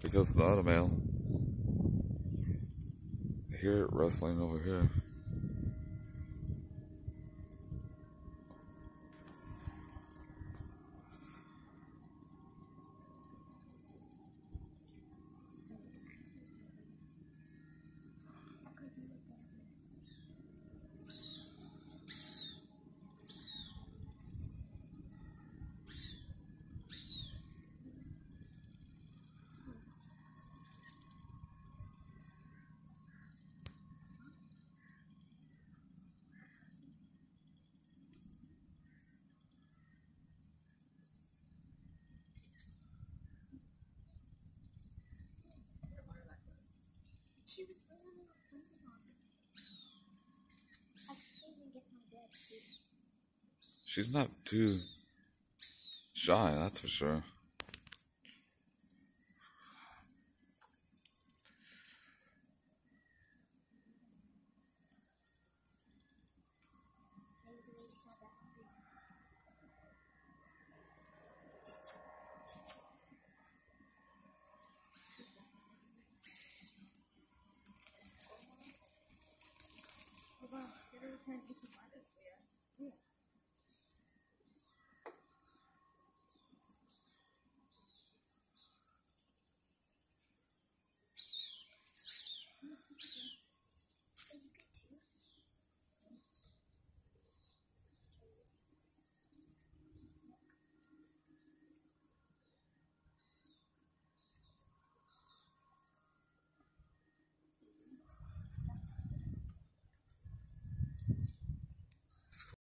There goes the automail. I hear it rustling over here. She was. To. She's not too shy, that's for sure. apparently